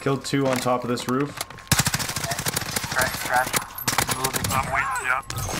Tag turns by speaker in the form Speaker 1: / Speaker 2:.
Speaker 1: Killed two on top of this roof.